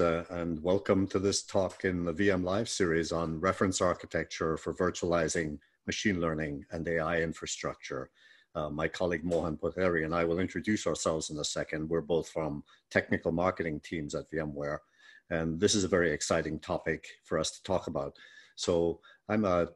uh, and welcome to this talk in the VM Live series on reference architecture for virtualizing machine learning and AI infrastructure. Uh, my colleague Mohan Potheri and I will introduce ourselves in a second. We're both from technical marketing teams at VMware, and this is a very exciting topic for us to talk about. So I'm a,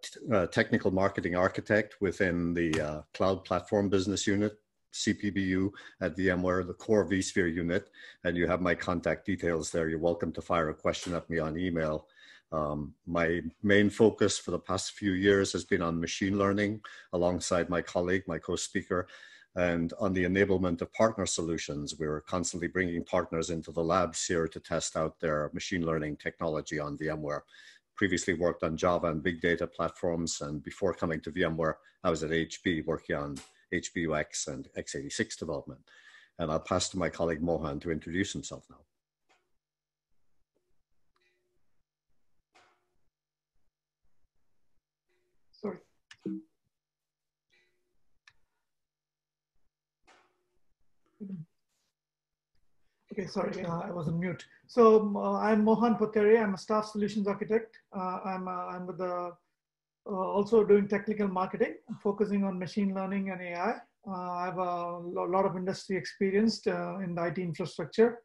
technical marketing architect within the uh, cloud platform business unit CPBU at VMware, the core vSphere unit, and you have my contact details there. You're welcome to fire a question at me on email. Um, my main focus for the past few years has been on machine learning alongside my colleague, my co-speaker, and on the enablement of partner solutions. We're constantly bringing partners into the labs here to test out their machine learning technology on VMware. Previously worked on Java and big data platforms, and before coming to VMware, I was at HP working on HPUX and x86 development. And I'll pass to my colleague Mohan to introduce himself now. Sorry. Okay, sorry, uh, I was on mute. So uh, I'm Mohan Potheri. I'm a staff solutions architect. Uh, I'm, uh, I'm with the also doing technical marketing, focusing on machine learning and AI. Uh, I have a lot of industry experience uh, in the IT infrastructure.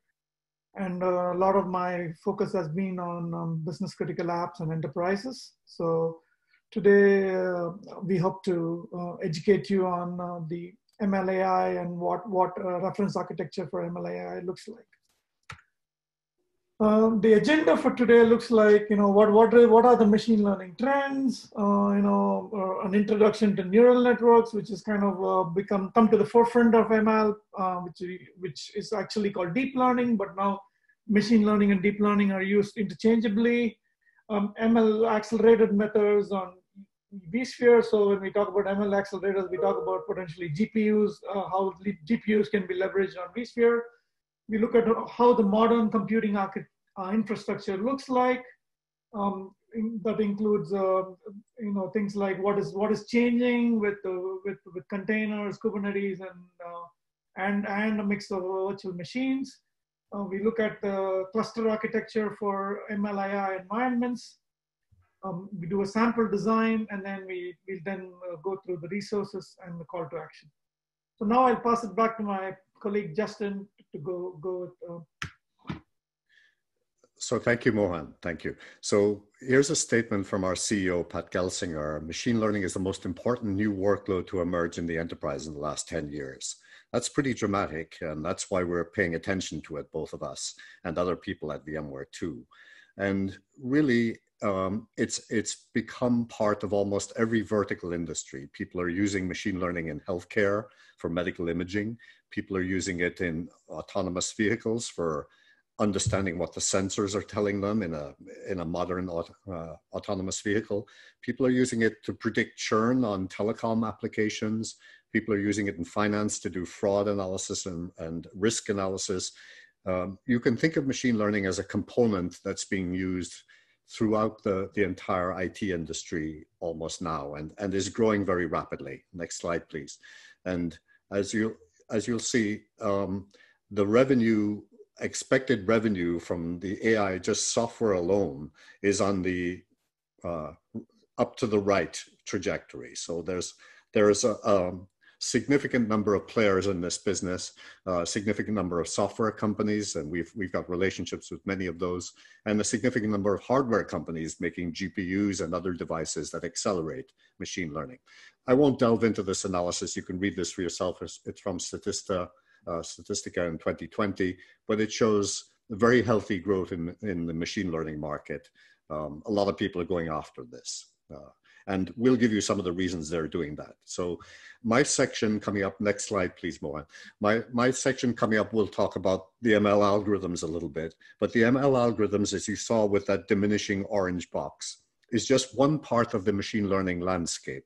And a lot of my focus has been on um, business critical apps and enterprises. So today uh, we hope to uh, educate you on uh, the MLAI and what, what reference architecture for MLAI looks like. Um, the agenda for today looks like you know what what what are the machine learning trends? Uh, you know uh, an introduction to neural networks which is kind of uh, become come to the forefront of ML uh, which which is actually called deep learning but now machine learning and deep learning are used interchangeably. Um, ML accelerated methods on vSphere so when we talk about ML accelerators we talk about potentially GPUs uh, how GPUs can be leveraged on vSphere we look at how the modern computing uh, infrastructure looks like. Um, that includes, uh, you know, things like what is what is changing with uh, with with containers, Kubernetes, and uh, and and a mix of virtual machines. Uh, we look at the cluster architecture for MLAI environments. Um, we do a sample design, and then we we then uh, go through the resources and the call to action. So now I'll pass it back to my colleague Justin to go go with. Uh... So thank you, Mohan. Thank you. So here's a statement from our CEO, Pat Gelsinger. Machine learning is the most important new workload to emerge in the enterprise in the last 10 years. That's pretty dramatic, and that's why we're paying attention to it, both of us and other people at VMware too. And really, um, it's it's become part of almost every vertical industry. People are using machine learning in healthcare for medical imaging. People are using it in autonomous vehicles for understanding what the sensors are telling them in a in a modern uh, autonomous vehicle. People are using it to predict churn on telecom applications. People are using it in finance to do fraud analysis and, and risk analysis. Um, you can think of machine learning as a component that's being used throughout the, the entire IT industry almost now and, and is growing very rapidly. Next slide, please. And as you as you'll see, um, the revenue expected revenue from the AI just software alone is on the uh, up to the right trajectory. So there's there's a, um, significant number of players in this business, a significant number of software companies, and we've, we've got relationships with many of those, and a significant number of hardware companies making GPUs and other devices that accelerate machine learning. I won't delve into this analysis. You can read this for yourself. It's from Statista, uh, Statistica in 2020, but it shows very healthy growth in, in the machine learning market. Um, a lot of people are going after this. Uh, and we'll give you some of the reasons they're doing that. So my section coming up, next slide, please, Mohan. My, my section coming up we'll talk about the ML algorithms a little bit, but the ML algorithms, as you saw with that diminishing orange box, is just one part of the machine learning landscape.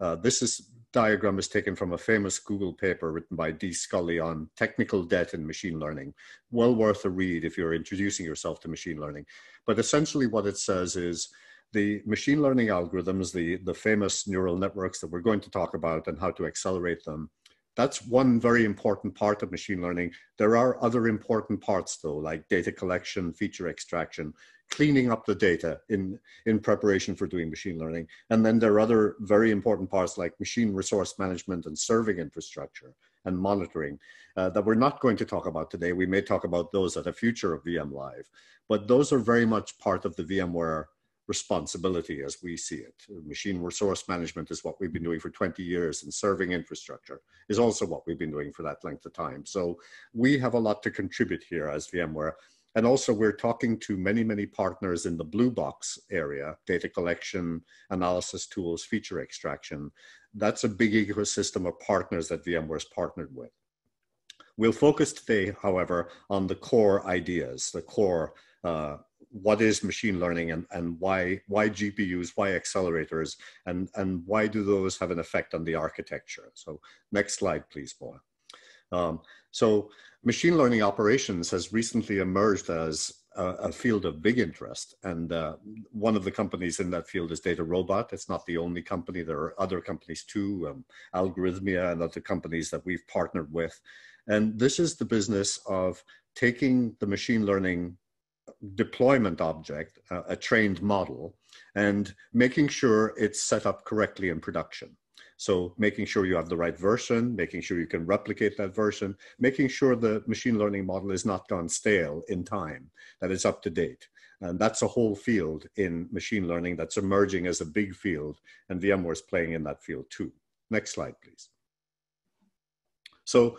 Uh, this is diagram is taken from a famous Google paper written by D. Sculley on technical debt in machine learning. Well worth a read if you're introducing yourself to machine learning. But essentially what it says is the machine learning algorithms, the, the famous neural networks that we're going to talk about and how to accelerate them, that's one very important part of machine learning. There are other important parts though, like data collection, feature extraction, cleaning up the data in, in preparation for doing machine learning. And then there are other very important parts like machine resource management and serving infrastructure and monitoring uh, that we're not going to talk about today. We may talk about those at a future of VM Live, but those are very much part of the VMware responsibility as we see it. Machine resource management is what we've been doing for 20 years, and serving infrastructure is also what we've been doing for that length of time. So we have a lot to contribute here as VMware. And also, we're talking to many, many partners in the blue box area data collection, analysis tools, feature extraction. That's a big ecosystem of partners that VMware's partnered with. We'll focus today, however, on the core ideas, the core uh, what is machine learning and, and why why GPUs, why accelerators, and, and why do those have an effect on the architecture? So next slide, please, Moa. Um, so machine learning operations has recently emerged as a, a field of big interest. And uh, one of the companies in that field is DataRobot. It's not the only company. There are other companies too, um, Algorithmia and other companies that we've partnered with. And this is the business of taking the machine learning deployment object, uh, a trained model, and making sure it's set up correctly in production. So making sure you have the right version, making sure you can replicate that version, making sure the machine learning model is not gone stale in time, that it's up to date. And that's a whole field in machine learning that's emerging as a big field, and VMware is playing in that field too. Next slide, please. So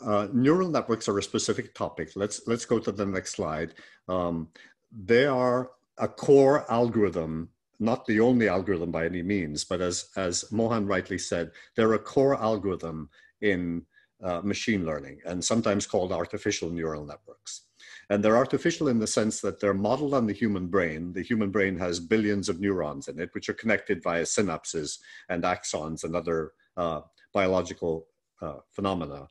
uh, neural networks are a specific topic. Let's, let's go to the next slide. Um, they are a core algorithm, not the only algorithm by any means, but as, as Mohan rightly said, they're a core algorithm in uh, machine learning and sometimes called artificial neural networks. And they're artificial in the sense that they're modeled on the human brain. The human brain has billions of neurons in it, which are connected via synapses and axons and other uh, biological uh, phenomena.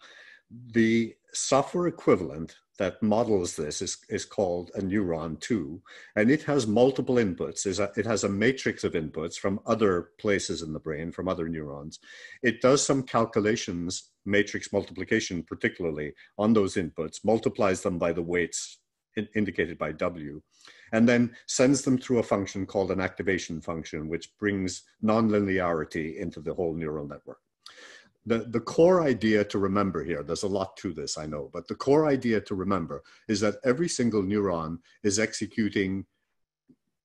The software equivalent that models this is, is called a neuron 2, and it has multiple inputs. it has a matrix of inputs from other places in the brain, from other neurons. It does some calculations, matrix multiplication particularly, on those inputs, multiplies them by the weights in, indicated by W, and then sends them through a function called an activation function, which brings nonlinearity into the whole neural network the, the core idea to remember here, there's a lot to this, I know, but the core idea to remember is that every single neuron is executing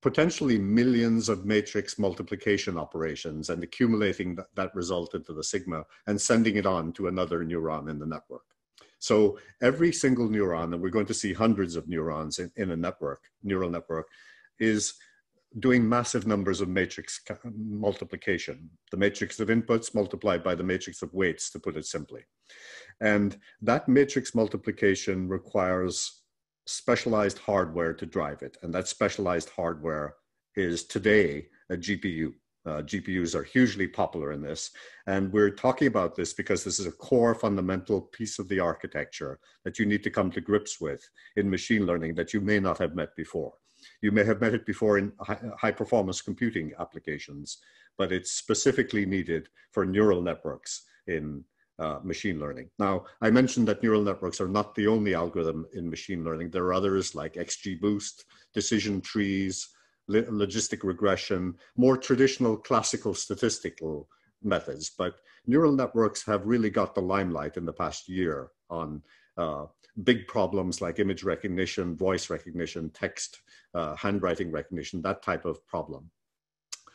potentially millions of matrix multiplication operations and accumulating that, that result into the sigma and sending it on to another neuron in the network. So every single neuron, and we're going to see hundreds of neurons in, in a network, neural network, is doing massive numbers of matrix multiplication, the matrix of inputs multiplied by the matrix of weights, to put it simply. And that matrix multiplication requires specialized hardware to drive it. And that specialized hardware is today a GPU. Uh, GPUs are hugely popular in this. And we're talking about this because this is a core fundamental piece of the architecture that you need to come to grips with in machine learning that you may not have met before. You may have met it before in high, performance computing applications, but it's specifically needed for neural networks in uh, machine learning. Now, I mentioned that neural networks are not the only algorithm in machine learning. There are others like XGBoost, decision trees, logistic regression, more traditional classical statistical methods. But neural networks have really got the limelight in the past year on uh, big problems like image recognition, voice recognition, text, uh, handwriting recognition, that type of problem.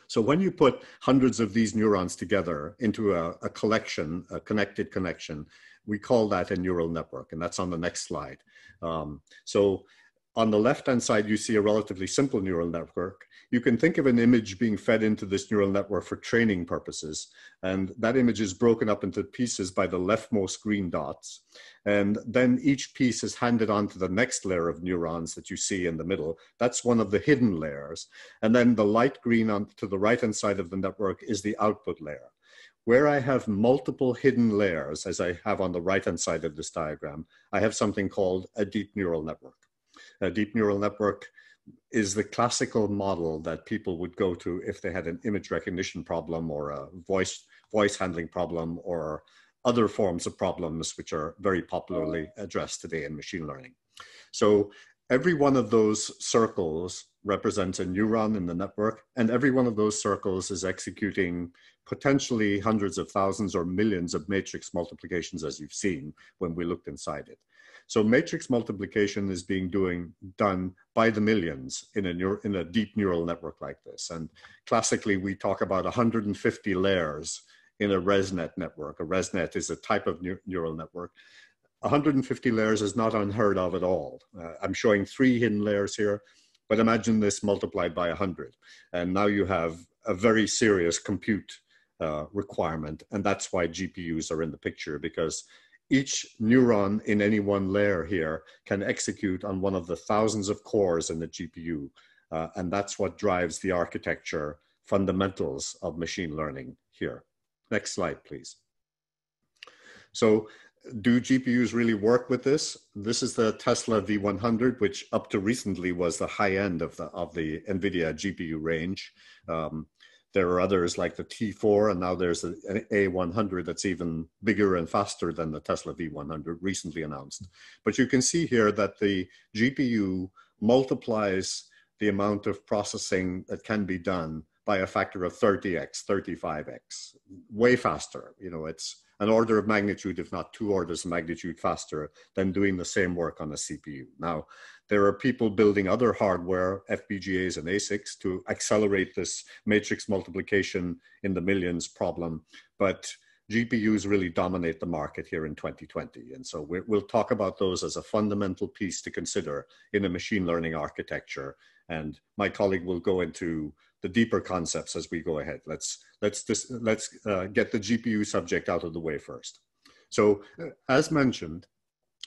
So when you put hundreds of these neurons together into a, a, collection, a connected connection, we call that a neural network, and that's on the next slide. Um, so on the left-hand side, you see a relatively simple neural network. You can think of an image being fed into this neural network for training purposes. And that image is broken up into pieces by the leftmost green dots. And then each piece is handed on to the next layer of neurons that you see in the middle. That's one of the hidden layers. And then the light green on to the right-hand side of the network is the output layer. Where I have multiple hidden layers, as I have on the right-hand side of this diagram, I have something called a deep neural network a deep neural network is the classical model that people would go to if they had an image recognition problem or a voice voice handling problem or other forms of problems which are very popularly addressed today in machine learning. So every one of those circles represents a neuron in the network, and every one of those circles is executing potentially hundreds of thousands or millions of matrix multiplications, as you've seen when we looked inside it. So matrix multiplication is being doing done by the millions in a neur- in a deep neural network like this. And classically, we talk about 150 layers in a ResNet network. A ResNet is a type of neural network. 150 layers is not unheard of at all. Uh, I'm showing three hidden layers here, but imagine this multiplied by 100. And now you have a very serious compute uh, requirement. And that's why GPUs are in the picture because each neuron in any one layer here can execute on one of the thousands of cores in the GPU. Uh, and that's what drives the architecture fundamentals of machine learning here. Next slide, please. So do GPUs really work with this? This is the Tesla V100, which up to recently was the high end of the, of the NVIDIA GPU range. Um, there are others like the T4, and now there's an A100 that's even bigger and faster than the Tesla V100 recently announced. But you can see here that the GPU multiplies the amount of processing that can be done by a factor of 30x, 35x, way faster. You know, it's an order of magnitude, if not two orders of magnitude faster than doing the same work on a CPU. Now, there are people building other hardware, FPGAs and ASICs, to accelerate this matrix multiplication in the millions problem. But GPUs really dominate the market here in 2020. And so we will talk about those as a fundamental piece to consider in a machine learning architecture. And my colleague will go into the deeper concepts as we go ahead. Let's, let's, just, let's uh, get the GPU subject out of the way first. So uh, as mentioned,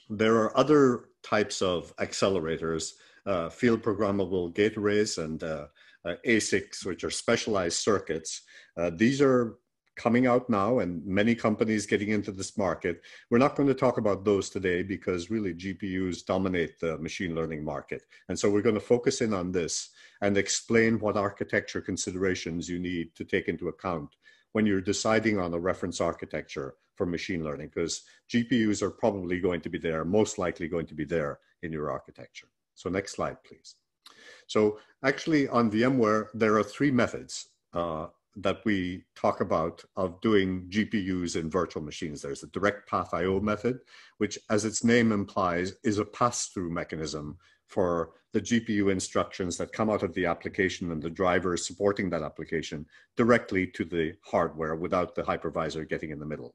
there are other types of accelerators, uh, field programmable gate arrays and uh, uh, ASICs, which are specialized circuits. Uh, these are coming out now and many companies getting into this market. We're not going to talk about those today because really GPUs dominate the machine learning market. And so we're going to focus in on this and explain what architecture considerations you need to take into account when you're deciding on a reference architecture for machine learning, because GPUs are probably going to be there, most likely going to be there in your architecture. So next slide, please. So actually on VMware, there are three methods uh, that we talk about of doing GPUs in virtual machines. There's a direct path IO method, which as its name implies is a pass-through mechanism for the GPU instructions that come out of the application and the drivers supporting that application directly to the hardware without the hypervisor getting in the middle.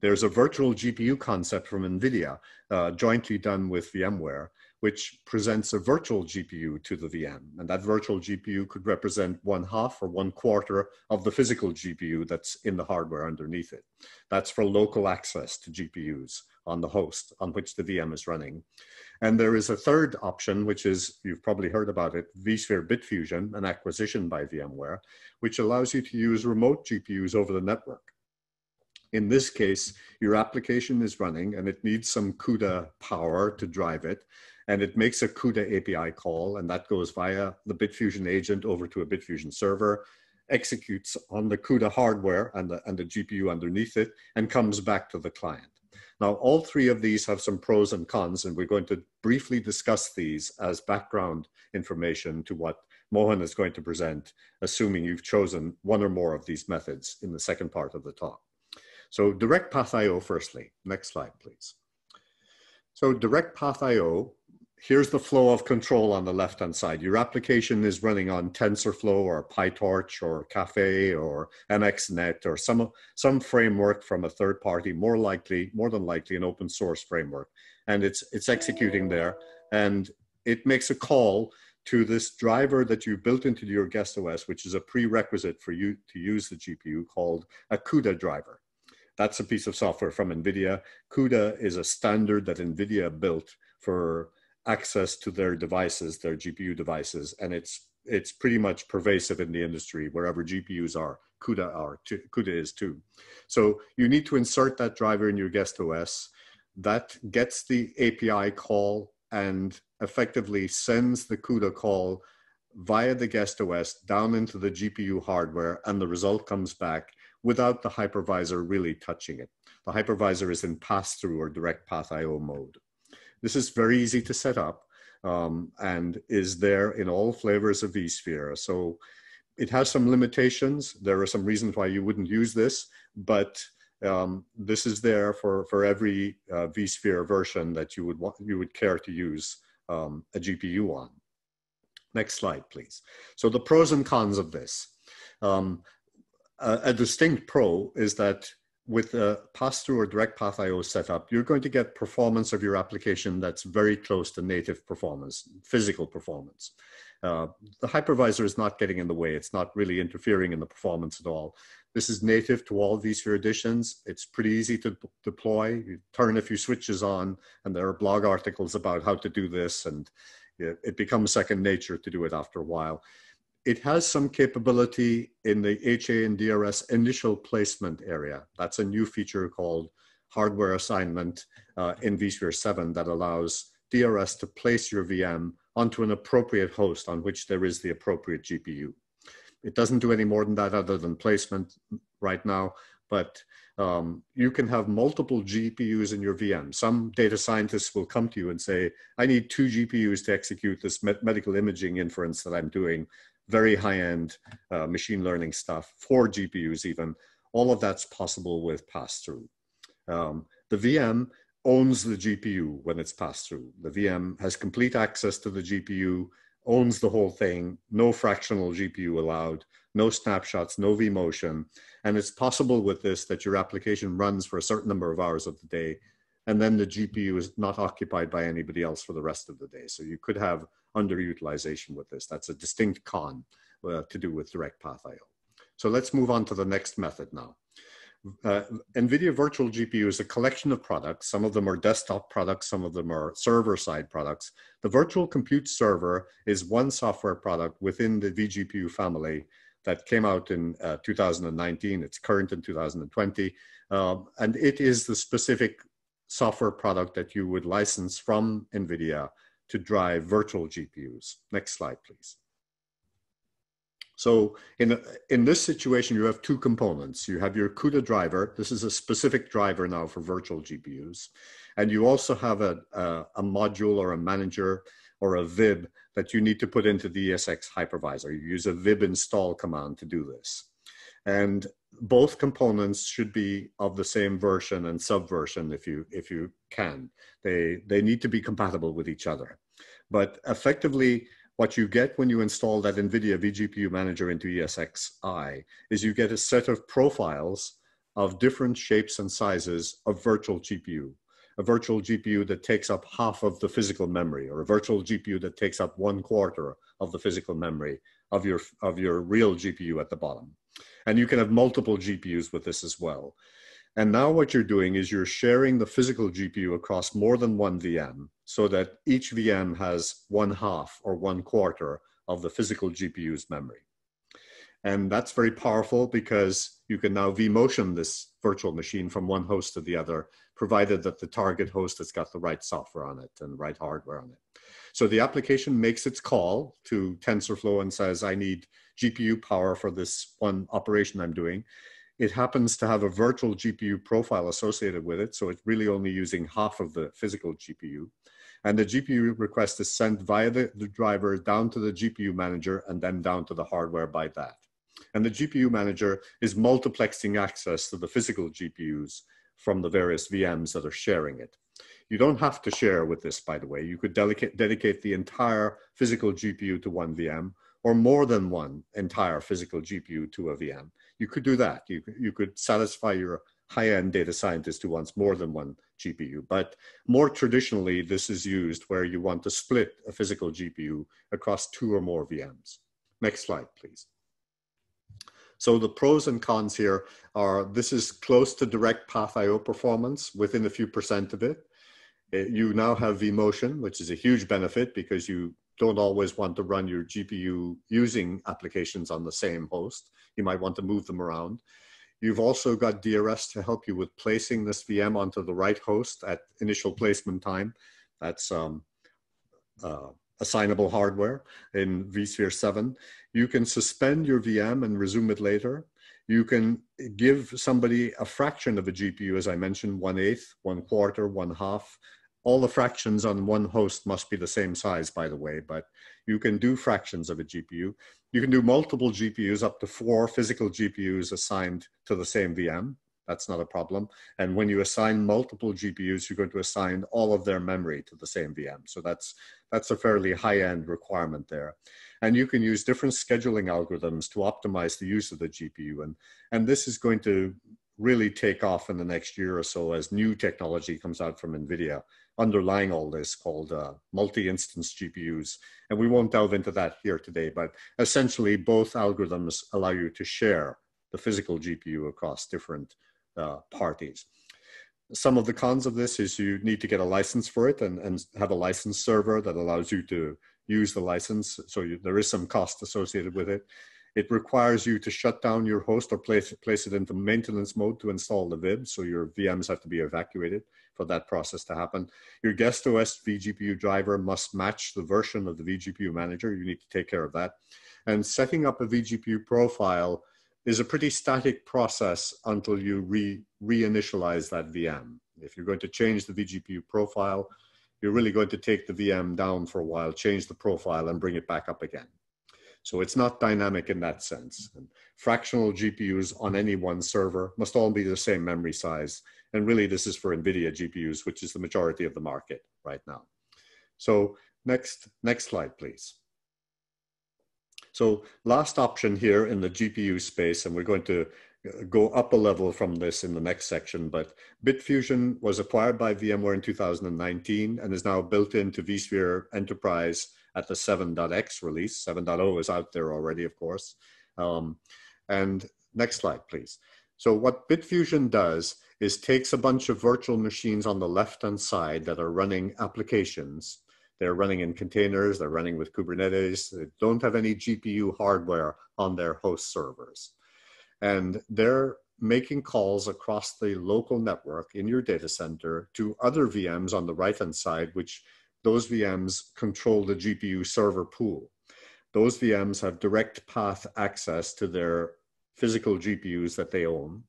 There's a virtual GPU concept from NVIDIA, uh, jointly done with VMware, which presents a virtual GPU to the VM. And that virtual GPU could represent one half or one quarter of the physical GPU that's in the hardware underneath it. That's for local access to GPUs on the host on which the VM is running. And there is a third option, which is, you've probably heard about it, vSphere Bitfusion, an acquisition by VMware, which allows you to use remote GPUs over the network. In this case, your application is running and it needs some CUDA power to drive it and it makes a CUDA API call, and that goes via the Bitfusion agent over to a Bitfusion server, executes on the CUDA hardware and the, and the GPU underneath it, and comes back to the client. Now, all three of these have some pros and cons, and we're going to briefly discuss these as background information to what Mohan is going to present, assuming you've chosen one or more of these methods in the second part of the talk. So direct path IO firstly. Next slide, please. So direct path IO here's the flow of control on the left-hand side. Your application is running on TensorFlow or PyTorch or Caffe or MXNet or some, some framework from a third party, more likely, more than likely an open source framework. And it's, it's executing there. And it makes a call to this driver that you built into your guest OS, which is a prerequisite for you to use the GPU called a CUDA driver. That's a piece of software from NVIDIA. CUDA is a standard that NVIDIA built for access to their devices, their GPU devices, and it's it's pretty much pervasive in the industry wherever GPUs are. CUDA are CUDA is too. So you need to insert that driver in your guest OS. That gets the API call and effectively sends the CUDA call via the guest OS down into the GPU hardware, and the result comes back without the hypervisor really touching it. The hypervisor is in pass-through or direct path IO mode. This is very easy to set up um, and is there in all flavors of vSphere. So it has some limitations. There are some reasons why you wouldn't use this, but um, this is there for, for every uh, vSphere version that you would want, you would care to use um, a GPU on. Next slide, please. So the pros and cons of this. Um, a, a, distinct pro is that with a pass-through or direct path IO setup, you're going to get performance of your application that's very close to native performance, physical performance. Uh, the hypervisor is not getting in the way. It's not really interfering in the performance at all. This is native to all vSphere editions. It's pretty easy to deploy. You turn a few switches on, and there are blog articles about how to do this, and it becomes second nature to do it after a while. It has some capability in the HA and DRS initial placement area. That's a new feature called hardware assignment uh, in vSphere 7 that allows DRS to place your VM onto an appropriate host on which there is the appropriate GPU. It doesn't do any more than that other than placement right now, but um, you can have multiple GPUs in your VM. Some data scientists will come to you and say, I need two GPUs to execute this medical imaging inference that I'm doing, very high-end uh, machine learning stuff, four GPUs even. All of that's possible with pass-through. Um, the VM owns the GPU when it's passed through. The VM has complete access to the GPU owns the whole thing, no fractional GPU allowed, no snapshots, no vMotion. And it's possible with this that your application runs for a certain number of hours of the day, and then the GPU is not occupied by anybody else for the rest of the day. So you could have underutilization with this. That's a distinct con uh, to do with direct path IO. So let's move on to the next method now. Uh, NVIDIA Virtual GPU is a collection of products. Some of them are desktop products, some of them are server side products. The Virtual Compute Server is one software product within the vGPU family that came out in uh, 2019. It's current in 2020. Um, and it is the specific software product that you would license from NVIDIA to drive virtual GPUs. Next slide, please. So in, in this situation, you have two components. You have your CUDA driver. This is a specific driver now for virtual GPUs. And you also have a, a, a module or a manager or a VIB that you need to put into the ESX hypervisor. You use a VIB install command to do this. And both components should be of the same version and subversion if you, if you can. They, they need to be compatible with each other. But effectively, what you get when you install that NVIDIA vGPU manager into ESXi is you get a set of profiles of different shapes and sizes of virtual GPU. A virtual GPU that takes up half of the physical memory, or a virtual GPU that takes up one quarter of the physical memory of your, of your real GPU at the bottom. And you can have multiple GPUs with this as well. And now what you're doing is you're sharing the physical GPU across more than one VM so that each VM has one half or one quarter of the physical GPU's memory. And that's very powerful because you can now vMotion this virtual machine from one host to the other, provided that the target host has got the right software on it and right hardware on it. So the application makes its call to TensorFlow and says, I need GPU power for this one operation I'm doing. It happens to have a virtual GPU profile associated with it, so it's really only using half of the physical GPU. And the GPU request is sent via the, the driver down to the GPU manager and then down to the hardware by that. And the GPU manager is multiplexing access to the physical GPUs from the various VMs that are sharing it. You don't have to share with this, by the way. You could dedicate, dedicate the entire physical GPU to one VM or more than one entire physical GPU to a VM you could do that. You, you could satisfy your high-end data scientist who wants more than one GPU. But more traditionally, this is used where you want to split a physical GPU across two or more VMs. Next slide, please. So the pros and cons here are this is close to direct path IO performance within a few percent of it. You now have vMotion, which is a huge benefit because you don't always want to run your GPU using applications on the same host. You might want to move them around. You've also got DRS to help you with placing this VM onto the right host at initial placement time. That's um, uh, assignable hardware in vSphere 7. You can suspend your VM and resume it later. you can give somebody a fraction of a GPU, as I mentioned, one eighth, one quarter, one half. All the fractions on one host must be the same size, by the way, but you can do fractions of a GPU. You can do multiple GPUs, up to four physical GPUs assigned to the same VM. That's not a problem. And when you assign multiple GPUs, you're going to assign all of their memory to the same VM. So that's, that's a fairly high-end requirement there. And you can use different scheduling algorithms to optimize the use of the GPU. And, and this is going to really take off in the next year or so as new technology comes out from NVIDIA underlying all this called uh, multi-instance GPUs. And we won't delve into that here today, but essentially both algorithms allow you to share the physical GPU across different uh, parties. Some of the cons of this is you need to get a license for it and, and have a license server that allows you to use the license. So you, there is some cost associated with it. It requires you to shut down your host or place, place it into maintenance mode to install the VIB. So your VMs have to be evacuated for that process to happen. Your guest OS vGPU driver must match the version of the vGPU manager. You need to take care of that. And setting up a vGPU profile is a pretty static process until you re, reinitialize that VM. If you're going to change the vGPU profile, you're really going to take the VM down for a while, change the profile, and bring it back up again. So it's not dynamic in that sense. And fractional GPUs on any one server must all be the same memory size. And really, this is for NVIDIA GPUs, which is the majority of the market right now. So next, next slide, please. So last option here in the GPU space, and we're going to uh, go up a level from this in the next section, but Bitfusion was acquired by VMware in 2019 and is now built into vSphere Enterprise at the 7.x release. 7.0 is out there already, of course. Um, and next slide, please. So what Bitfusion does is takes a bunch of virtual machines on the left-hand side that are running applications. They're running in containers, they're running with Kubernetes, they don't have any GPU hardware on their host servers and they're making calls across the local network in your data center to other VMs on the right hand side, which those VMs control the GPU server pool. Those VMs have direct path access to their physical GPUs that they own.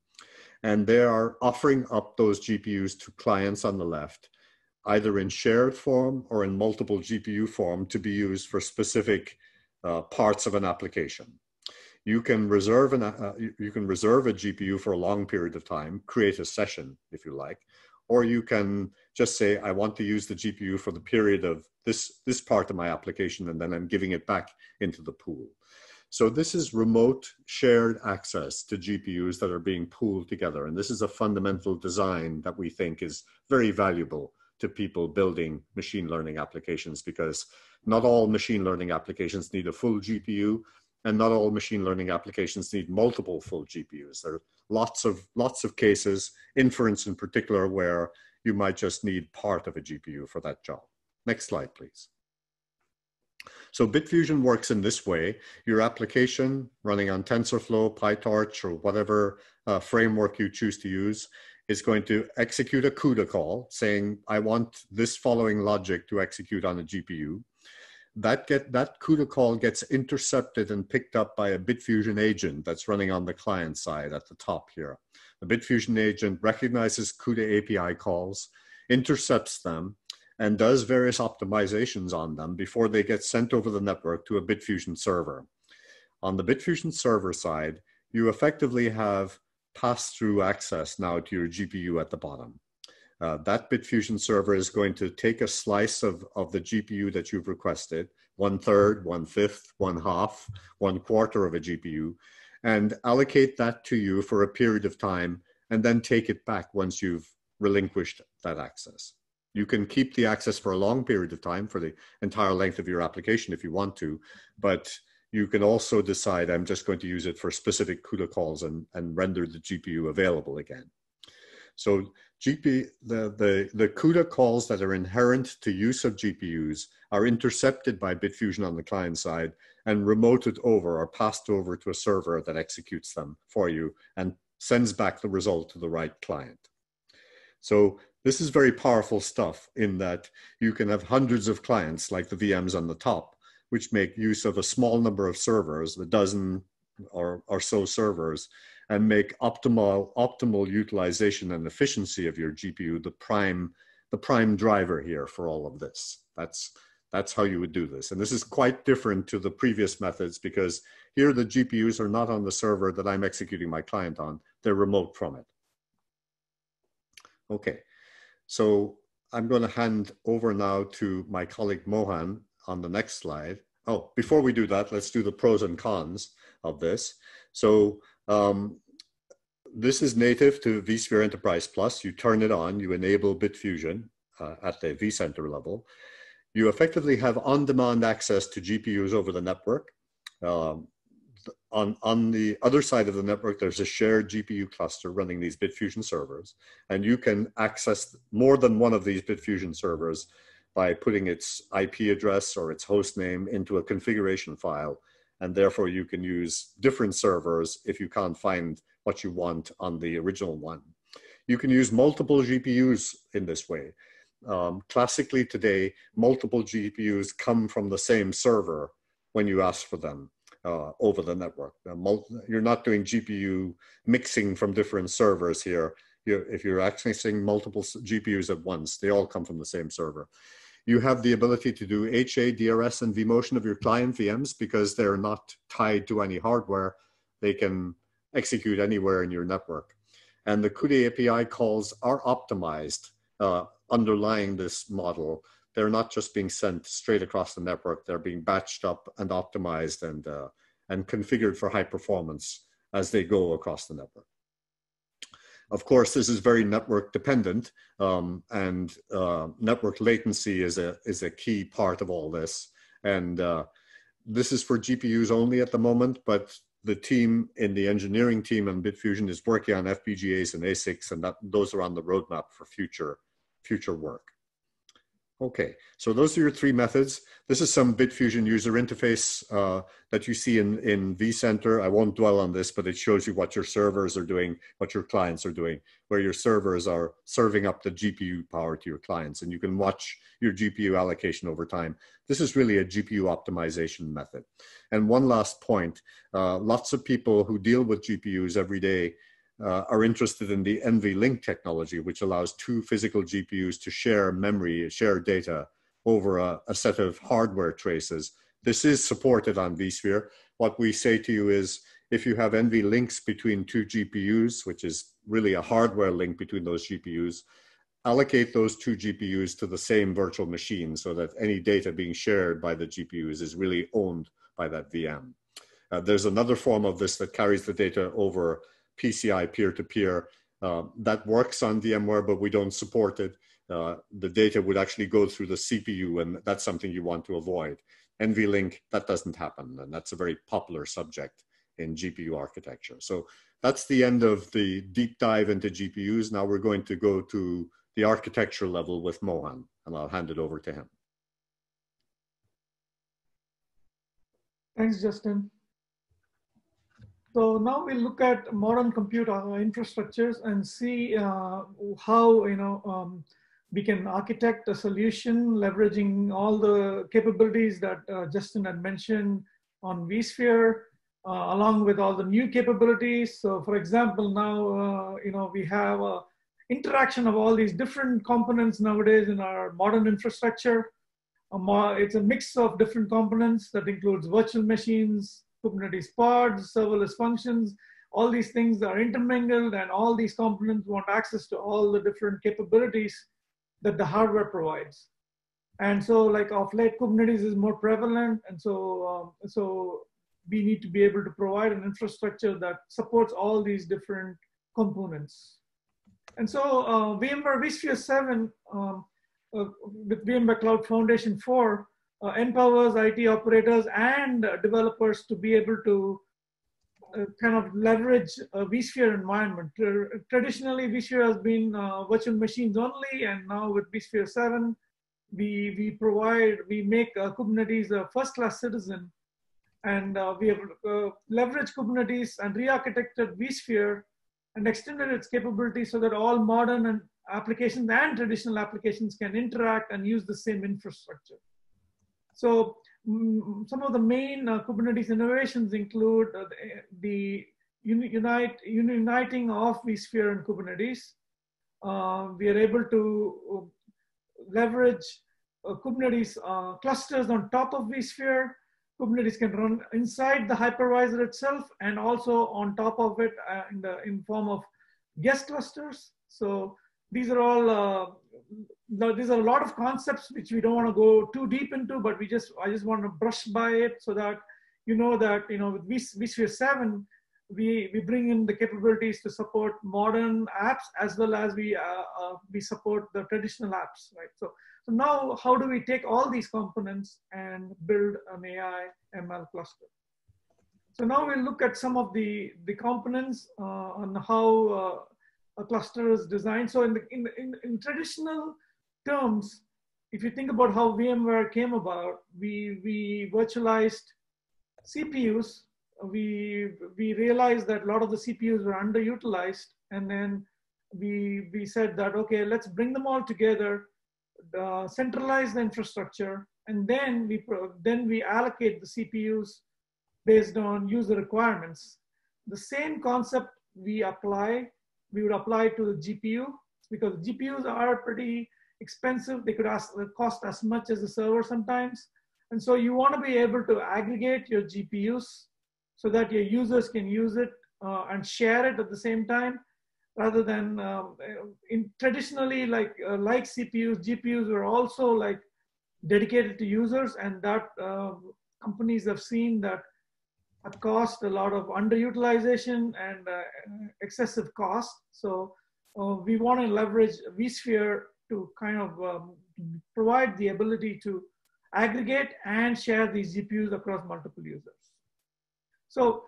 And they are offering up those GPUs to clients on the left, either in shared form or in multiple GPU form to be used for specific uh, parts of an application you can reserve an uh, you can reserve a GPU for a long period of time, create a session if you like, or you can just say I want to use the GPU for the period of this this part of my application, and then I'm giving it back into the pool. So this is remote shared access to GPUs that are being pooled together, and this is a fundamental design that we think is very valuable to people building machine learning applications because not all machine learning applications need a full GPU and not all machine learning applications need multiple full GPUs. There are lots of lots of cases, inference in particular, where you might just need part of a GPU for that job. Next slide, please. So Bitfusion works in this way. Your application running on TensorFlow, PyTorch, or whatever uh, framework you choose to use is going to execute a CUDA call saying, I want this following logic to execute on a GPU that get that CUDA call gets intercepted and picked up by a Bitfusion agent that's running on the client side at the top here. The Bitfusion agent recognizes CUDA API calls, intercepts them, and does various optimizations on them before they get sent over the network to a Bitfusion server. On the Bitfusion server side, you effectively have pass-through access now to your GPU at the bottom. Uh, that Bitfusion server is going to take a slice of, of the GPU that you've requested, one third, one fifth, one half, one quarter of a GPU, and allocate that to you for a period of time, and then take it back once you've relinquished that access. You can keep the access for a long period of time for the entire length of your application if you want to, but you can also decide I'm just going to use it for specific CUDA calls and, and render the GPU available again. So GP, the, the, the CUDA calls that are inherent to use of GPUs are intercepted by Bitfusion on the client side and remoted over or passed over to a server that executes them for you and sends back the result to the right client. So this is very powerful stuff in that you can have hundreds of clients like the VMs on the top, which make use of a small number of servers, a dozen, or, or so servers and make optimal optimal utilization and efficiency of your GPU the prime the prime driver here for all of this. That's that's how you would do this. And this is quite different to the previous methods because here the GPUs are not on the server that I'm executing my client on. They're remote from it. Okay, so I'm going to hand over now to my colleague Mohan on the next slide. Oh, before we do that, let's do the pros and cons of this. So um, this is native to vSphere Enterprise Plus. You turn it on, you enable Bitfusion uh, at the vCenter level. You effectively have on-demand access to GPUs over the network. Um, on, on the other side of the network, there's a shared GPU cluster running these Bitfusion servers, and you can access more than one of these Bitfusion servers by putting its IP address or its host name into a configuration file, and therefore you can use different servers if you can't find what you want on the original one. You can use multiple GPUs in this way. Um, classically today, multiple GPUs come from the same server when you ask for them uh, over the network. You're not doing GPU mixing from different servers here. You're, if you're accessing multiple GPUs at once, they all come from the same server. You have the ability to do HA, DRS, and vMotion of your client VMs because they're not tied to any hardware. They can execute anywhere in your network. And the CUDA API calls are optimized uh, underlying this model. They're not just being sent straight across the network. They're being batched up and optimized and, uh, and configured for high performance as they go across the network. Of course, this is very network dependent um, and uh, network latency is a, is a key part of all this. And uh, this is for GPUs only at the moment, but the team in the engineering team and Bitfusion is working on FPGAs and ASICs, and that those are on the roadmap for future future work. Okay, so those are your three methods. This is some Bitfusion user interface uh, that you see in, in vCenter. I won't dwell on this, but it shows you what your servers are doing, what your clients are doing, where your servers are serving up the GPU power to your clients, and you can watch your GPU allocation over time. This is really a GPU optimization method. And one last point, uh, lots of people who deal with GPUs every day uh, are interested in the NVLink technology, which allows two physical GPUs to share memory, share data over a, a, set of hardware traces. This is supported on vSphere. What we say to you is if you have NVLinks between two GPUs, which is really a hardware link between those GPUs, allocate those two GPUs to the same virtual machine so that any data being shared by the GPUs is really owned by that VM. Uh, there's another form of this that carries the data over PCI peer-to-peer. Uh, that works on VMware, but we don't support it. Uh, the data would actually go through the CPU, and that's something you want to avoid. NVLink, that doesn't happen, and that's a very popular subject in GPU architecture. So that's the end of the deep dive into GPUs. Now we're going to go to the architecture level with Mohan, and I'll hand it over to him. Thanks, Justin. So now we look at modern computer infrastructures and see uh, how you know um, we can architect a solution leveraging all the capabilities that uh, Justin had mentioned on vSphere, uh, along with all the new capabilities. So, for example, now uh, you know we have a interaction of all these different components nowadays in our modern infrastructure. it's a mix of different components that includes virtual machines, Kubernetes pods, serverless functions, all these things are intermingled and all these components want access to all the different capabilities that the hardware provides. And so like of late, Kubernetes is more prevalent. And so, um, so we need to be able to provide an infrastructure that supports all these different components. And so uh, VMware vSphere 7 um, uh, with VMware Cloud Foundation 4 uh, empowers IT operators and developers to be able to uh, kind of leverage a vSphere environment. Uh, traditionally, vSphere has been uh, virtual machines only, and now with vSphere 7, we, we provide, we make uh, Kubernetes a first-class citizen, and uh, we have leveraged Kubernetes and re-architected vSphere and extended its capabilities so that all modern and applications and traditional applications can interact and use the same infrastructure. So mm, some of the main uh, Kubernetes innovations include uh, the, the unite, uniting of vSphere and Kubernetes. Uh, we are able to uh, leverage uh, Kubernetes uh, clusters on top of vSphere. Kubernetes can run inside the hypervisor itself and also on top of it in the in form of guest clusters. So these are all these are a lot of concepts which we don't want to go too deep into, but we just I just want to brush by it so that you know that you know with vSphere 7 we we bring in the capabilities to support modern apps as well as we uh, uh, we support the traditional apps, right? So so now how do we take all these components and build an AI ML cluster? So now we'll look at some of the the components uh, on how uh, a cluster is designed. So in, the, in, in, in traditional terms, if you think about how VMware came about, we, we virtualized CPUs. We, we realized that a lot of the CPUs were underutilized. And then we, we said that, okay, let's bring them all together, uh, centralize the infrastructure, and then we, then we allocate the CPUs based on user requirements. The same concept we apply we would apply to the GPU because GPUs are pretty expensive. They could ask, cost as much as the server sometimes. And so you want to be able to aggregate your GPUs so that your users can use it uh, and share it at the same time rather than um, in traditionally like uh, like CPUs, GPUs were also like dedicated to users and that uh, companies have seen that cost, a lot of underutilization and uh, excessive cost. So uh, we want to leverage vSphere to kind of um, provide the ability to aggregate and share these GPUs across multiple users. So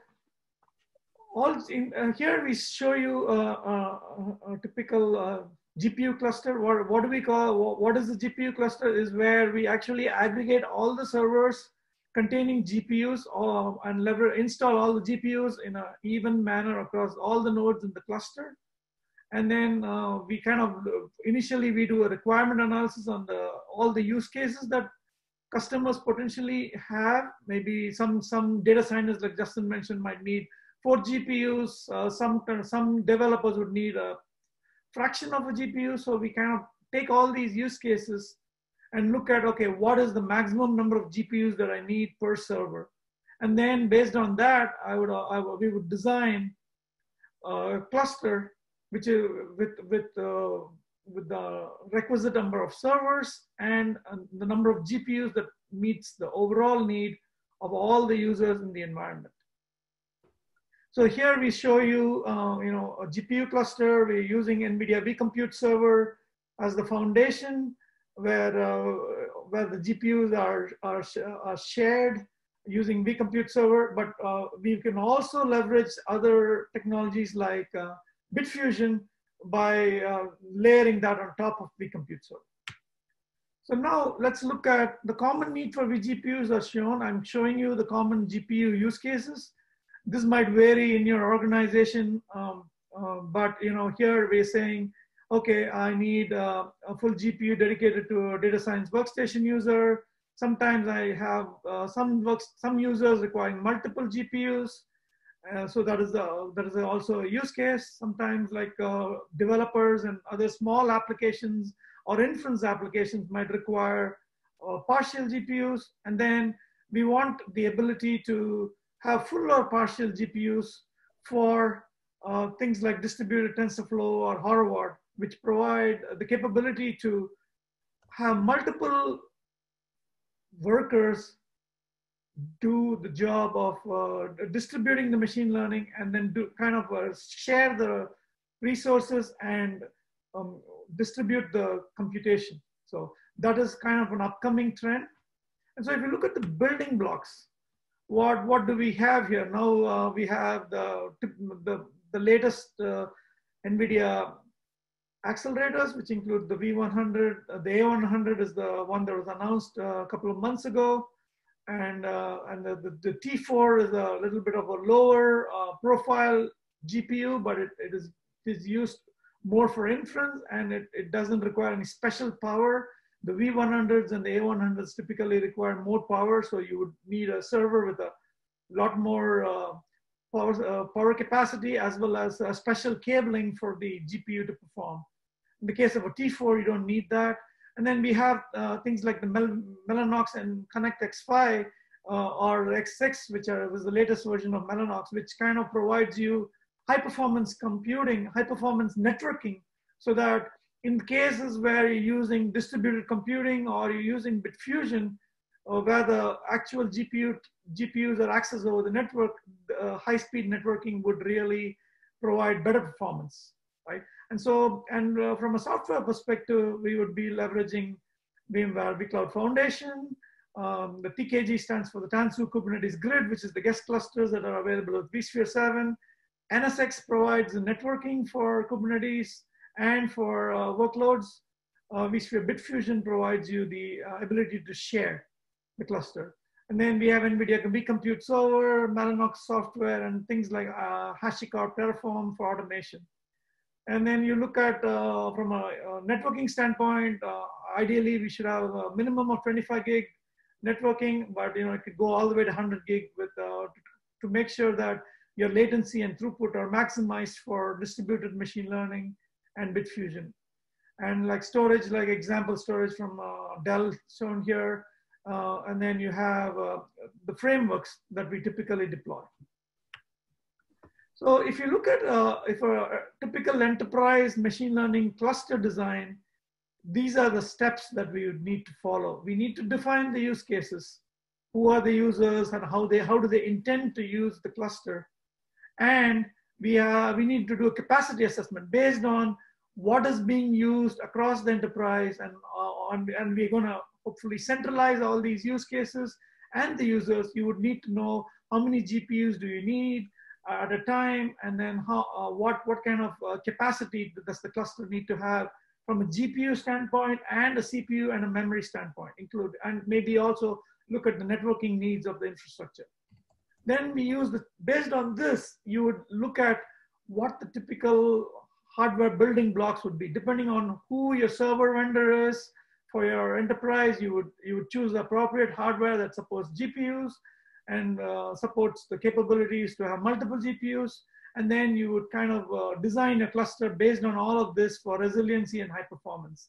all in, uh, here we show you a, a, a typical uh, GPU cluster. What, what do we call, what is the GPU cluster is where we actually aggregate all the servers containing GPUs or, and lever, install all the GPUs in an even manner across all the nodes in the cluster. And then uh, we kind of, initially we do a requirement analysis on the, all the use cases that customers potentially have. Maybe some, some data scientists like Justin mentioned might need four GPUs. Uh, some, some developers would need a fraction of a GPU. So we kind of take all these use cases and look at, okay, what is the maximum number of GPUs that I need per server? And then based on that, I would, I would we would design a cluster which is with, with, uh, with the requisite number of servers and uh, the number of GPUs that meets the overall need of all the users in the environment. So here we show you, uh, you know, a GPU cluster. We're using NVIDIA vCompute server as the foundation where, uh, where the GPUs are, are, are shared using vCompute server, but uh, we can also leverage other technologies like uh, Bitfusion by uh, layering that on top of vCompute server. So now let's look at the common need for vGPUs are shown. I'm showing you the common GPU use cases. This might vary in your organization, um, uh, but you know here we're saying okay, I need uh, a full GPU dedicated to a data science workstation user. Sometimes I have uh, some works, some users requiring multiple GPUs. Uh, so that is the, that is also a use case. Sometimes like uh, developers and other small applications or inference applications might require uh, partial GPUs. And then we want the ability to have full or partial GPUs for uh, things like distributed TensorFlow or Horovod which provide the capability to have multiple workers do the job of uh, distributing the machine learning and then do kind of uh, share the resources and um, distribute the computation. So that is kind of an upcoming trend. And so if you look at the building blocks, what, what do we have here? Now uh, we have the, the, the latest uh, NVIDIA accelerators, which include the V100. Uh, the A100 is the one that was announced uh, a couple of months ago. And, uh, and the, the, the, T4 is a little bit of a lower uh, profile GPU, but it, it is, is used more for inference and it, it doesn't require any special power The V100s and the A100s typically require more power, so you would need a server with a lot more uh, power, uh, power capacity as well as special cabling for the GPU to perform. In the case of a T4, you don't need that. And then we have uh, things like the Mel Mellanox and ConnectX-5 uh, or X6, which are, was the latest version of Mellanox, which kind of provides you high performance computing, high performance networking, so that in cases where you're using distributed computing or you're using Bitfusion, or where the actual GPU, GPUs are accessed over the network, uh, high-speed networking would really provide better performance, right? And so, and uh, from a software perspective, we would be leveraging VMware vCloud Foundation. Um, the TKG stands for the Tanzu Kubernetes Grid, which is the guest clusters that are available with vSphere 7. NSX provides the networking for Kubernetes and for uh, workloads. Uh, vSphere Bitfusion provides you the uh, ability to share the cluster. And then we have NVIDIA vCompute Server, Mellanox software, and things like uh, HashiCorp Terraform for automation. And then you look at, uh, from a, a, networking standpoint, uh, ideally we should have a minimum of 25 gig networking, but you know it could go all the way to 100 gig with uh, to make sure that your latency and throughput are maximized for distributed machine learning and Bitfusion. And like storage, like example storage from uh, Dell shown here, uh, and then you have uh, the frameworks that we typically deploy. So if you look at uh, if a, a, typical enterprise machine learning cluster design, these are the steps that we would need to follow. We need to define the use cases. Who are the users and how they how do they intend to use the cluster? And we, are, we need to do a capacity assessment based on what is being used across the enterprise and, uh, and we're going to hopefully centralize all these use cases and the users, you would need to know how many GPUs do you need at a time, and then how, uh, what, what kind of uh, capacity does the cluster need to have from a GPU standpoint and a CPU and a memory standpoint include, and maybe also look at the networking needs of the infrastructure. Then we use the, based on this, you would look at what the typical hardware building blocks would be, depending on who your server vendor is, for your enterprise, you would, you would choose the appropriate hardware that supports GPUs and uh, supports the capabilities to have multiple GPUs. And then you would kind of uh, design a cluster based on all of this for resiliency and high performance.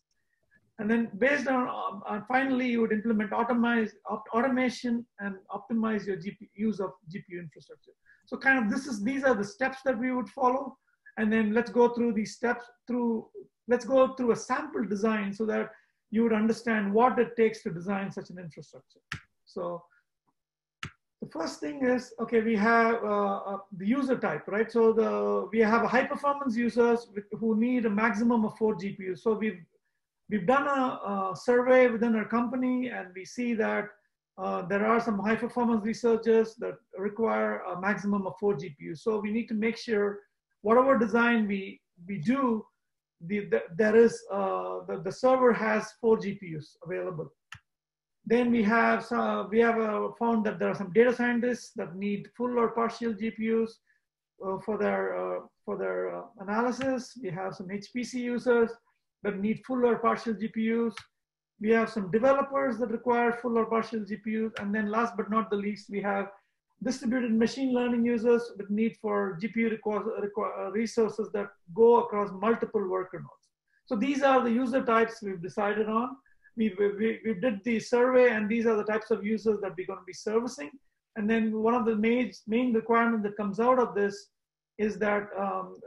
And then based on, uh, finally, you would implement automate, automation and optimize your GPU, use of GPU infrastructure. So kind of this is, these are the steps that we would follow. And then let's go through these steps through, let's go through a sample design so that you would understand what it takes to design such an infrastructure. So the first thing is, okay, we have uh, uh, the user type, right? So the we have a high performance users with, who need a maximum of four GPUs. So we've, we've done a, a survey within our company and we see that uh, there are some high performance researchers that require a maximum of four GPUs. So we need to make sure whatever design we, we do the, the, there is, uh, the, the server has four GPUs available. Then we have, some, we have uh, found that there are some data scientists that need full or partial GPUs uh, for their, uh, for their uh, analysis. We have some HPC users that need full or partial GPUs. We have some developers that require full or partial GPUs. And then last but not the least, we have distributed machine learning users with need for GPU uh, resources that go across multiple worker nodes. So these are the user types we've decided on. We, we, we did the survey and these are the types of users that we're going to be servicing. And then one of the main, main requirement that comes out of this is that um,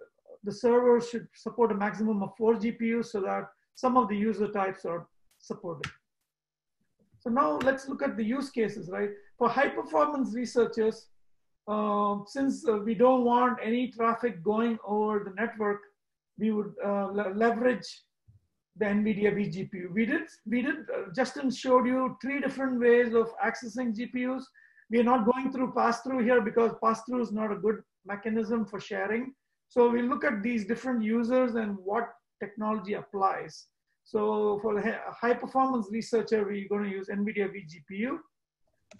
the server should support a maximum of four GPUs so that some of the user types are supported. So now let's look at the use cases, right? For high performance researchers, uh, since uh, we don't want any traffic going over the network, we would uh, leverage the NVIDIA vGPU. We did, we did, uh, Justin showed you three different ways of accessing GPUs. We are not going through pass-through here because pass-through is not a good mechanism for sharing. So we look at these different users and what technology applies. So for the high performance researcher, we're going to use NVIDIA vGPU.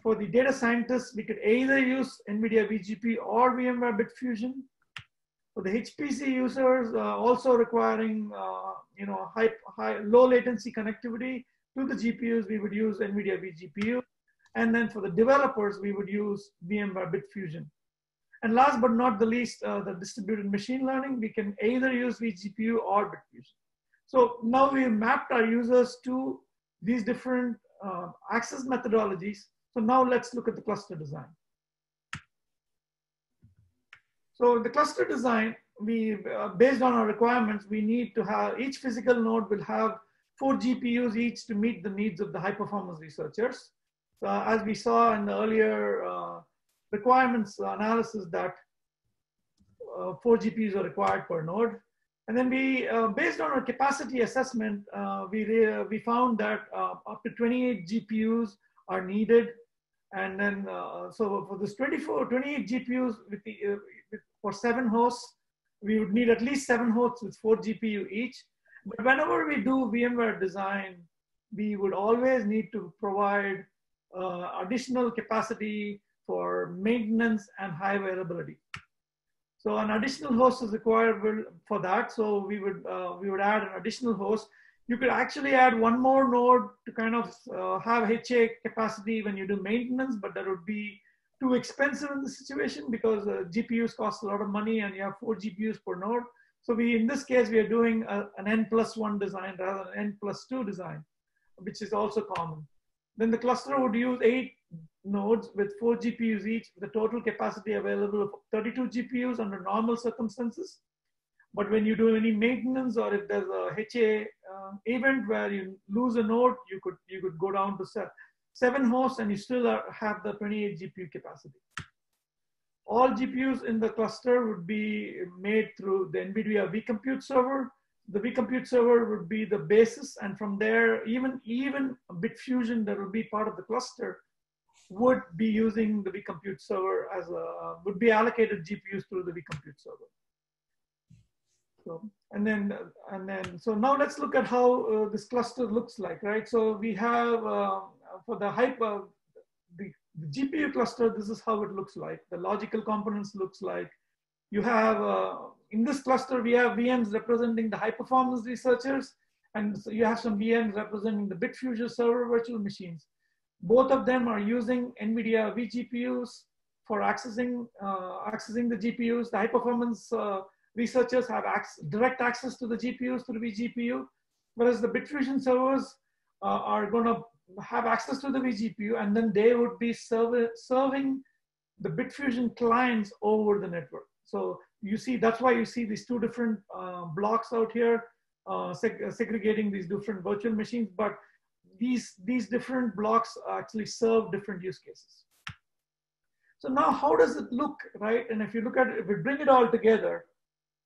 For the data scientists, we could either use NVIDIA vGPU or VMware Bitfusion. For the HPC users, uh, also requiring uh, you know high, high, low latency connectivity to the GPUs, we would use NVIDIA vGPU. And then for the developers, we would use VMware BitFusion. And last but not the least, uh, the distributed machine learning, we can either use vGPU or BitFusion. So now we've mapped our users to these different uh, access methodologies. So now let's look at the cluster design. So the cluster design, we uh, based on our requirements, we need to have each physical node will have four GPUs each to meet the needs of the high performance researchers. So as we saw in the earlier uh, requirements analysis that uh, four GPUs are required per node. And then we, uh, based on our capacity assessment, uh, we, we found that uh, up to 28 GPUs are needed. And then, uh, so for this 24, 28 GPUs with the, with, for seven hosts, we would need at least seven hosts with four GPU each. But whenever we do VMware design, we would always need to provide uh, additional capacity for maintenance and high availability. So an additional host is required for that. So we would uh, we would add an additional host. You could actually add one more node to kind of uh, have HA capacity when you do maintenance, but that would be too expensive in the situation because uh, GPUs cost a lot of money and you have four GPUs per node. So we, in this case, we are doing a, an N plus one design rather than N plus two design, which is also common. Then the cluster would use eight nodes with four GPUs each, a total capacity available of 32 GPUs under normal circumstances. But when you do any maintenance or if there's a HA uh, event where you lose a node, you could, you could go down to seven hosts and you still have the 28 GPU capacity. All GPUs in the cluster would be made through the NVIDIA vCompute server. The vCompute server would be the basis and from there, even, even BitFusion that will be part of the cluster would be using the vCompute server as a, would be allocated GPUs through the vCompute server. So, and then, and then, so now let's look at how uh, this cluster looks like, right? So we have, uh, for the hyper, the, the, GPU cluster, this is how it looks like. The logical components looks like. You have, uh, in this cluster, we have VMs representing the high performance researchers, and so you have some VMs representing the BitFusion server virtual machines. Both of them are using NVIDIA vGPUs for accessing, uh, accessing the GPUs. The high performance uh, researchers have access, direct access to the GPUs through the vGPU, whereas the BitFusion servers uh, are going to have access to the vGPU and then they would be serve, serving the BitFusion clients over the network. So you see, that's why you see these two different uh, blocks out here, uh, seg segregating these different virtual machines. But these, these different blocks actually serve different use cases. So now how does it look, right? And if you look at it, if we bring it all together,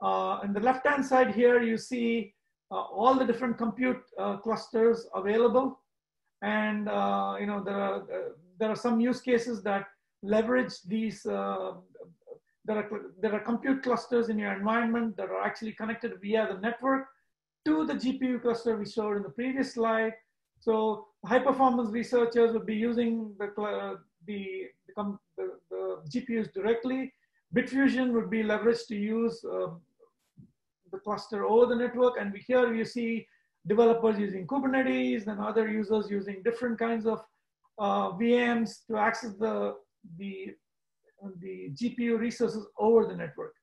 uh, on the left-hand side here, you see uh, all the different compute uh, clusters available. And uh, you know there are, uh, there are some use cases that leverage these, uh, there, are, there are compute clusters in your environment that are actually connected via the network to the GPU cluster we showed in the previous slide. So high performance researchers would be using the, uh, the, the, the, GPUs directly. Bitfusion would be leveraged to use uh, the cluster over the network. And we, here you see developers using Kubernetes and other users using different kinds of uh, VMs to access the, the, the GPU resources over the network.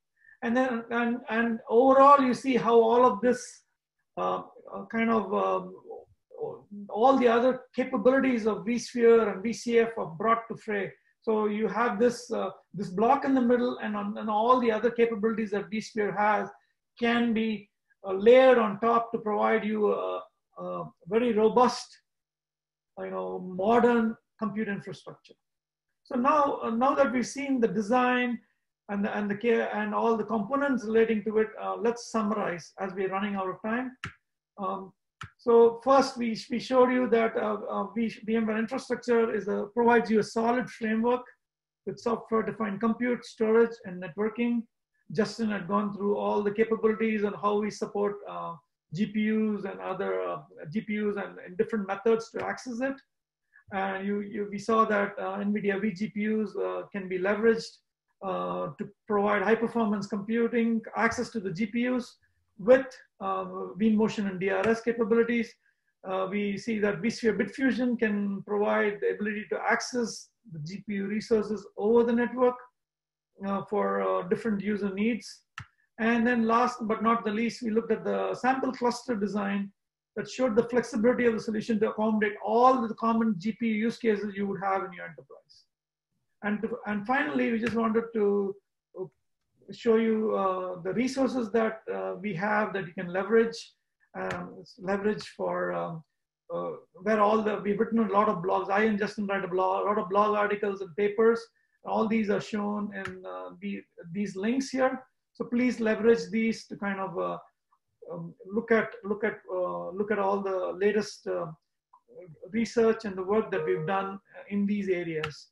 And then, and, and overall, you see how all of this uh, kind of um, all the other capabilities of vSphere and VCF are brought to fray. So you have this, uh, this block in the middle and, on, and all the other capabilities that vSphere has can be uh, layered on top to provide you a, a very robust, you know, modern compute infrastructure. So now, uh, now that we've seen the design and the, and the care and all the components relating to it, uh, let's summarize as we're running out of time. Um, so first, we, we showed you that uh, uh, VMware infrastructure is a, provides you a solid framework with software-defined compute, storage, and networking. Justin had gone through all the capabilities and how we support uh, GPUs and other uh, GPUs and, and, different methods to access it. And you, you, we saw that uh, NVIDIA vGPUs uh, can be leveraged to provide high performance computing, access to the GPUs, with uh, vMotion and DRS capabilities. uh, we see that vSphere Bitfusion can provide the ability to access the GPU resources over the network uh, for uh, different user needs. And then last but not the least, we looked at the sample cluster design that showed the flexibility of the solution to accommodate all the common GPU use cases you would have in your enterprise. And, to, and finally, we just wanted to uh, show you uh, the resources that uh, we have that you can leverage, um, leverage for um, uh, where all the, we've written a lot of blogs. I and Justin write a, blog, a lot of blog articles and papers. All these are shown in uh, the, these links here. So please leverage these to kind of uh, um, look at look at uh, look at all the latest research and the work that we've done in these areas.